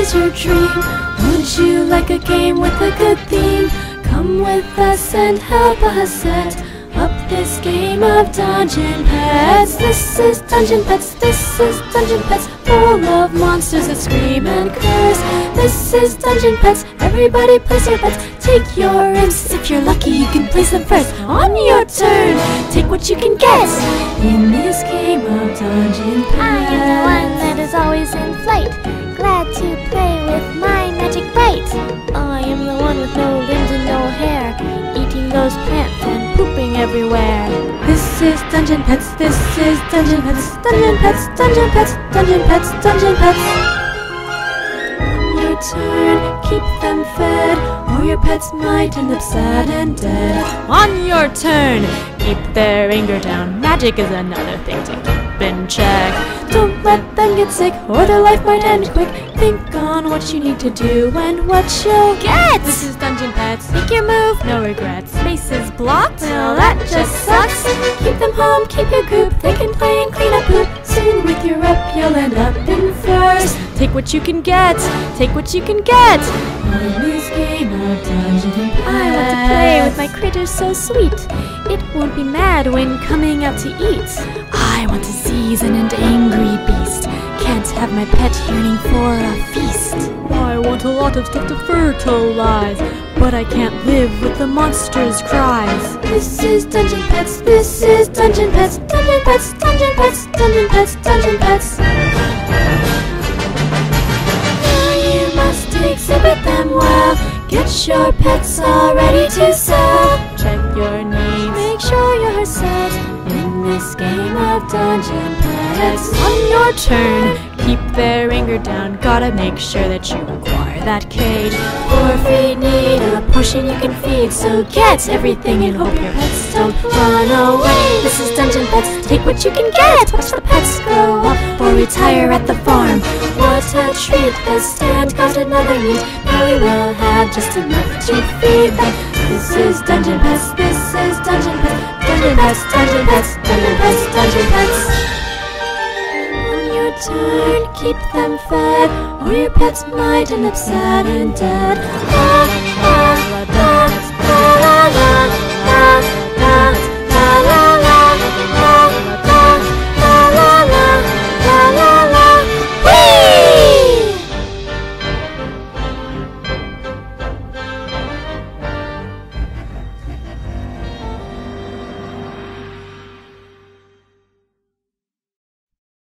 is your dream? Would you like a game with a good theme? Come with us and help us set up this game of Dungeon Petz. This is Dungeon Petz, this is Dungeon Petz, full of monsters that scream and curse. This is Dungeon Petz, everybody place your bets. Take your imps, if you're lucky you can place them first. On your turn, take what you can get in this game of Dungeon Petz. I am the one that is always in flight, glad to This is Dungeon Petz, this is Dungeon Petz, Dungeon Petz, Dungeon Petz, Dungeon Petz, Dungeon Petz. On your turn, keep them fed, or your pets might end up sad and dead. On your turn, keep their anger down. Magic is another thing to keep in check. Don't let them get sick, or their life might end quick. Think on what you need to do and what you'll get. This is Dungeon Petz. Make your move, no regrets. Spaces blocked? Well, that just sucks. Keep them home, keep your group. They can play and clean up poop. Soon with your rep, you'll end up in first. Take what you can get. Take what you can get. In this game of Pets. I want to play with my critters so sweet. It won't be mad when coming out to eat. I want to season and angry. Can't have my pet yearning for a feast. I want a lot of stuff to fertilize, but I can't live with the monster's cries. This is Dungeon Petz, this is Dungeon Petz, Dungeon Petz, Dungeon Petz, Dungeon Petz, Dungeon Petz. Now you must exhibit them well. Get your pets all ready to sell. Pets. On your turn, keep their anger down. Gotta make sure that you acquire that cage. For free need a potion you can feed. So get everything and hope your pets don't run away. This is Dungeon Petz, take what you can get. Watch the pets grow up or retire at the farm. What a treat, the stand. Got another meat. Now we will have just enough to feed them. This is Dungeon Petz, this is Dungeon Petz. Dungeon Petz, Dungeon Petz, Dungeon Petz, Dungeon Petz. on your turn, keep them fed, or your pets might end up sad and dead. Ah,